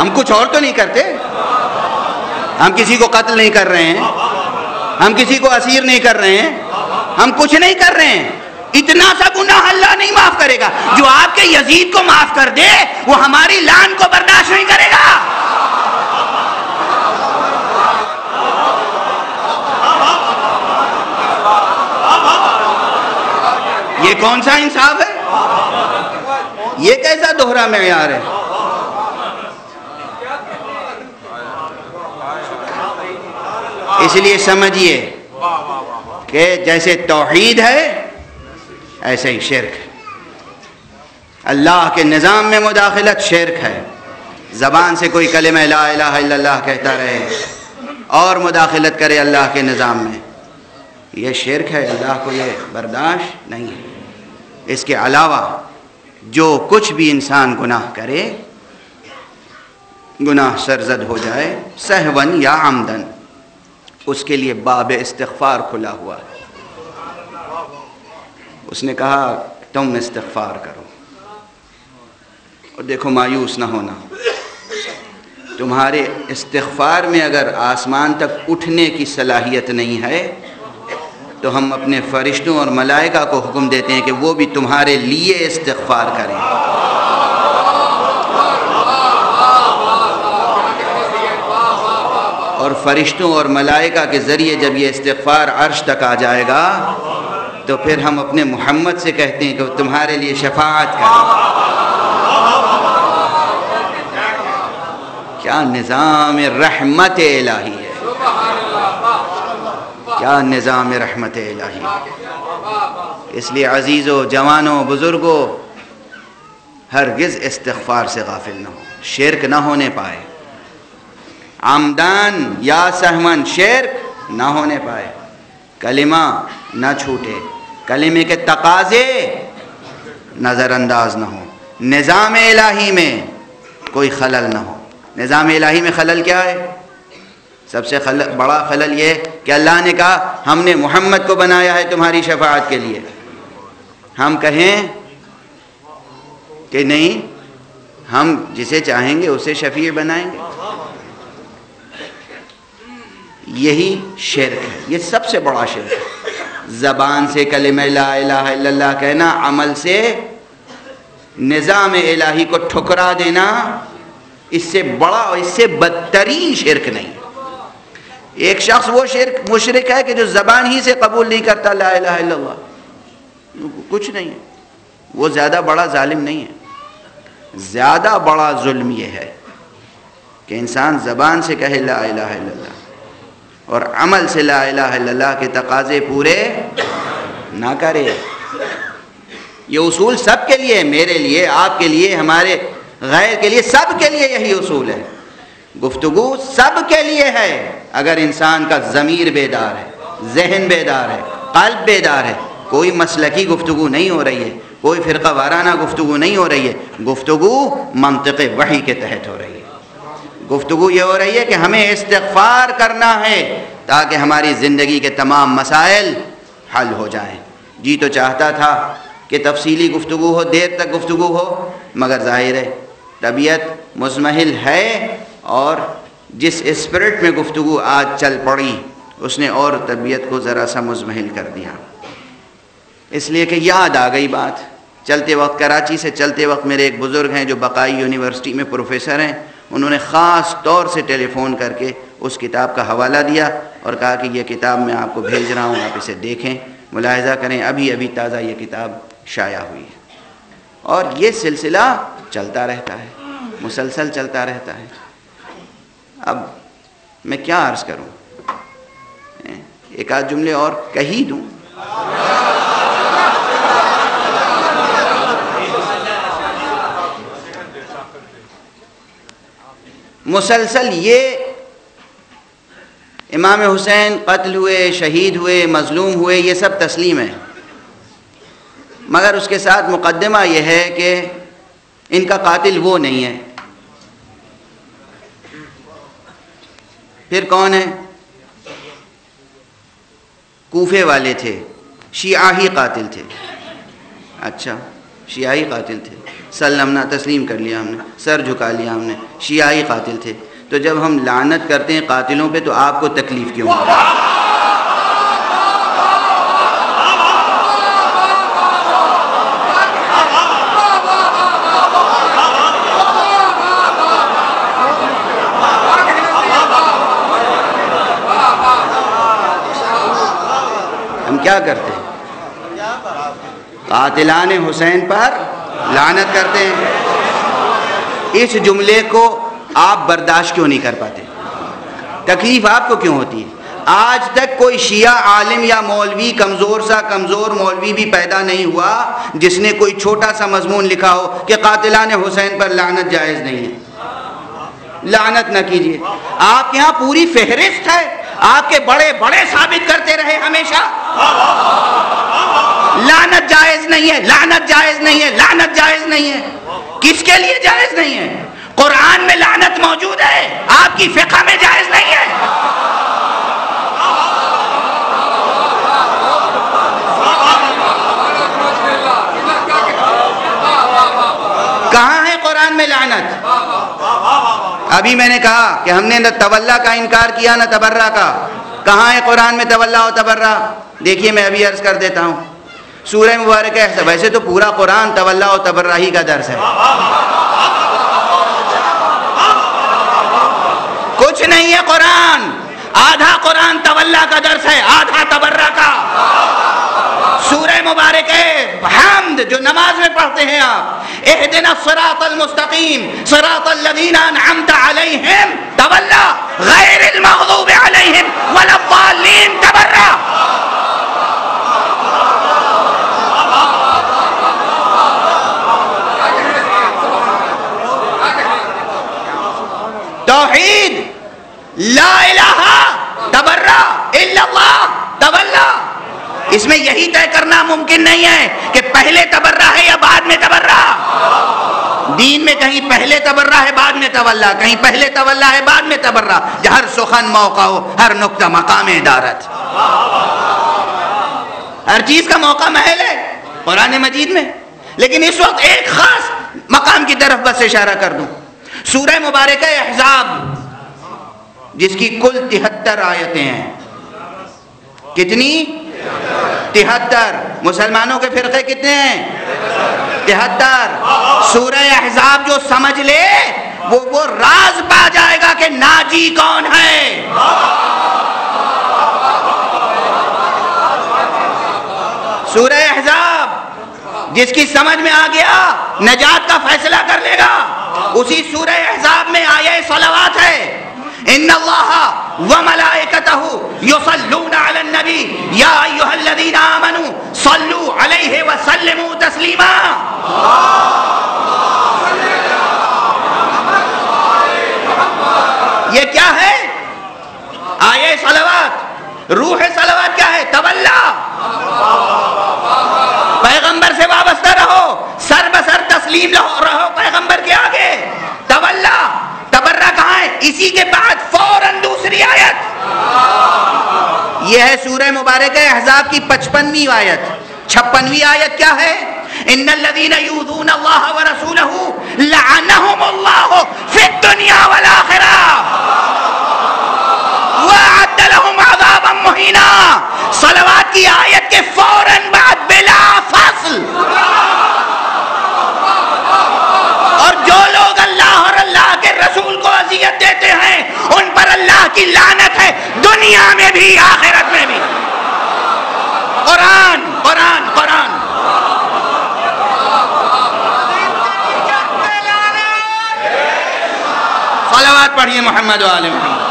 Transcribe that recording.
ہم کچھ اور تو نہیں کرتے؟ ہم کسی کو قتل نہیں کر رہے ہیں۔ ہم کسی کو اسیر نہیں کر رہے ہیں۔ ہم کچھ نہیں کر رہے ہیں۔ اتنا سا گناہ اللہ نہیں معاف کرے گا۔ جو آپ کے یزید کو معاف کر دے، وہ ہماری لان کو برداشت نہیں کرے گا۔ یہ کون سا انصاف ہے؟ یہ کیسا دوہرا معیار ہے؟ اس لیے سمجھیے کہ جیسے توحید ہے، ایسے ہی شرک ہے۔ اللہ کے نظام میں مداخلت شرک ہے۔ زبان سے کوئی کلمہ لا الہ الا اللہ کہتا رہے اور مداخلت کرے اللہ کے نظام میں۔ یہ شرک ہے، اللہ کو یہ برداشت نہیں ہے۔ اس کے علاوہ جو کچھ بھی انسان گناہ کرے، گناہ سرزد ہو جائے، سہون یا آمدن۔ اس کے لیے باب استغفار کھلا ہوا ہے۔ اس نے کہا، تم استغفار کرو۔ اور دیکھو، مایوس نہ ہونا۔ تمہارے استغفار میں اگر آسمان تک اٹھنے کی صلاحیت نہیں ہے، تو ہم اپنے فرشتوں اور ملائکہ کو حکم دیتے ہیں کہ وہ بھی تمہارے لیے استغفار کریں۔ اور فرشتوں اور ملائکہ کے ذریعے جب یہ استغفار عرش تک آ جائے گا، تو پھر ہم اپنے محمد سے کہتے ہیں کہ وہ تمہارے لیے شفاعت کریں کیا نظام رحمت الہی ہے؟ کیا نظام رحمت الہی اس لیے عزیزوں، جوانوں، بزرگوں، ہرگز استغفار سے غافل نہ ہو، شرک نہ ہونے پائے۔ آمدان یا سہمن شرک نہ ہونے پائے۔ کلمہ نہ چھوٹے۔ کلمے کے تقاضے نظر انداز نہ ہو۔ نظام الہی میں کوئی خلل نہ ہو۔ نظام الہی میں خلل کیا ہے؟ سب سے خلل بڑا خلل یہ کہ اللہ نے کہا، ہم نے محمد کو بنایا ہے تمہاری شفاعت کے لیے۔ ہم کہیں کہ نہیں، ہم جسے چاہیں گے اسے شفیع بنائیں گے۔ یہی شرک ہے۔ یہ سب سے بڑا شرک ہے۔ زبان سے کلمہ لا الہ الا اللہ کہنا، عمل سے نظام الہی کو ٹھکرا دینا، اس سے بڑا اور اس سے بدترین شرک نہیں۔ ایک شخص وہ شرک، مشرک ہے کہ جو زبان ہی سے قبول نہیں کرتا، لا الہ الا اللہ۔ کچھ نہیں ہے۔ وہ زیادہ بڑا ظالم نہیں ہے۔ زیادہ بڑا ظلم یہ ہے کہ انسان زبان سے کہے لا الہ الا اللہ۔ اور عمل سے لا الہ الا اللہ کے تقاضے پورے نہ کرے۔ یہ اصول سب کے لیے میرے لیے، آپ کے لیے، ہمارے غیر کے لیے، سب کے لیے یہی اصول ہے۔ گفتگو سب کے لیے ہے۔ اگر انسان کا ضمیر بیدار ہے، ذہن بیدار ہے، قلب بیدار ہے، کوئی مسلکی گفتگو نہیں ہو رہی ہے، کوئی فرقہ وارانہ گفتگو نہیں ہو رہی ہے، گفتگو منطق وحی کے تحت ہو رہی ہے۔ گفتگو یہ ہو رہی ہے کہ ہمیں استغفار کرنا ہے تاکہ ہماری زندگی کے تمام مسائل حل ہو جائیں۔ جی تو چاہتا تھا کہ تفصیلی گفتگو ہو، دیر تک گفتگو ہو، مگر ظاہر ہے طبیعت مزمحل ہے اور جس اسپرٹ میں گفتگو آج چل پڑی، اس نے اور طبیعت کو ذرا سا مزمحل کر دیا۔ اس لیے کہ یاد آ گئی بات۔ چلتے وقت کراچی سے چلتے وقت میرے ایک بزرگ ہیں جو بقائی یونیورسٹی میں پروفیسر ہیں۔ انہوں نے خاص طور سے ٹیلی فون کر کے اس کتاب کا حوالہ دیا اور کہا کہ یہ کتاب میں آپ کو بھیج رہا ہوں، آپ اسے دیکھیں۔ ملاحظہ کریں، ابھی ابھی تازہ یہ کتاب شائع ہوئی ہے۔ اور یہ سلسلہ چلتا رہتا ہے، مسلسل چلتا رہتا ہے۔ اب میں کیا عرض کروں؟ ایک آدھ جملے اور کہی دوں۔ مسلسل یہ امام حسین قتل ہوئے، شہید ہوئے، مظلوم ہوئے، یہ سب تسلیم ہے مگر اس کے ساتھ مقدمہ یہ ہے کہ ان کا قاتل وہ نہیں ہے۔ پھر کون ہے کوفے والے تھے، شیعہ ہی قاتل تھے۔ اچھا شیعہ ہی قاتل تھے۔ سلمنا تسلیم کر لیا ہم نے، سر جھکا لیا ہم نے شیعی قاتل تھے۔ تو جب ہم لانت کرتے ہیں قاتلوں پہ تو آپ کو تکلیف کیوں ہم کیا کرتے ہیں؟ قاتلان حسین پر لانت کرتے ہیں۔ اس جملے کو آپ برداشت کیوں نہیں کر پاتے؟ تکلیف آپ کو کیوں ہوتی ہے؟ آج تک کوئی شیعہ عالم یا مولوی کمزور سا کمزور مولوی بھی پیدا نہیں ہوا جس نے کوئی چھوٹا سا مضمون لکھا ہو کہ قاتلان حسین پر لانت جائز نہیں ہے۔ لانت نہ کیجیے۔ آپ کے یہاں پوری فہرست ہے۔ آپ کے بڑے بڑے ثابت کرتے رہے ہمیشہ۔ لانت جائز نہیں ہے لانت جائز نہیں ہے لانت جائز نہیں ہے۔ کس کے لیے جائز نہیں ہے؟ قرآن میں لانت موجود ہے، آپ کی فقہ میں جائز نہیں ہے۔ کہاں ہے قرآن میں لانت ابھی میں نے کہا کہ ہم نے نہ طلّہ کا انکار کیا، نہ تبرہ کا۔ کہاں ہے قرآن میں طلّہ و تبرہ؟ دیکھیے میں ابھی عرض کر دیتا ہوں۔ سورہ مبارک ہے، ویسے تو پورا قرآن طلّہ و تبرہ کا درس ہے۔ کچھ نہیں ہے قرآن، آدھا قرآن طلّہ کا درس ہے، آدھا تبرہ کا۔ سورہ مبارک ہے، حمد، جو نماز میں پڑھتے ہیں آپ۔ اہدنا الصراط المستقیم، صراط الذین انعمت علیہم تبلا غیر المغضوب علیہم، ولا الضالین تبرا توحید لا الہ تبرا الا اللہ تبلا اس میں یہی طے کرنا ممکن نہیں ہے کہ پہلے تبرہ ہے یا بعد میں تبرہ۔ دین میں کہیں پہلے تبرہ ہے، بعد میں طلّہ کہیں پہلے طلّہ ہے، بعد میں تبرہ۔ ہر سخن موقع ہو، ہر نقطہ مقام ادارت ہر چیز کا موقع محل ہے قرآن مجید میں۔ لیکن اس وقت ایک خاص مقام کی طرف بس اشارہ کر دوں۔ سورہ مبارکہ احزاب، جس کی کل تہتر آیتیں ہیں۔ کتنی؟ تہتر مسلمانوں کے فرقے کتنے ہیں؟ تہتر سورہ احزاب جو سمجھ لے، وہ وہ راز پا جائے گا کہ ناجی کون ہے؟ سورہ احزاب جس کی سمجھ میں آ گیا، نجات کا فیصلہ کر لے گا۔ اسی سورہ احزاب میں آئے صلوات ہے۔ ان اللہ وملائکتہ یصلون علی النبی یا ایوہ الذین آمنوا صلو علیہ وسلموا تسلیما یہ کیا ہے؟ آئے صلوات، روح صلوات کیا ہے؟ تولہ۔ پیغمبر سے وابستہ رہو سر بسر تسلیم رہو پیغمبر کے آگے تولہ تبرہ کہاں ہے اسی کے بعد فوراً دوسری آیت یہ ہے سورہ مبارک احزاب کی پچپنویں آیت۔ چھپنویں آیت کیا ہے؟ ان الذين يؤذون الله ورسوله لعنهم الله في الدنيا والاخره واعد لهم عذابا مهينا صلوات کی آیت کے فوراً بعد بلا فصل اور جو لوگ اللہ اور اللہ کے رسول کو اذیت دیتے ہیں ان پر اللہ کی لعنت ہے، دنیا میں بھی، آخرت میں بھی۔ قرآن قرآن قرآن۔ صلوات پڑھیے محمد و آل محمد۔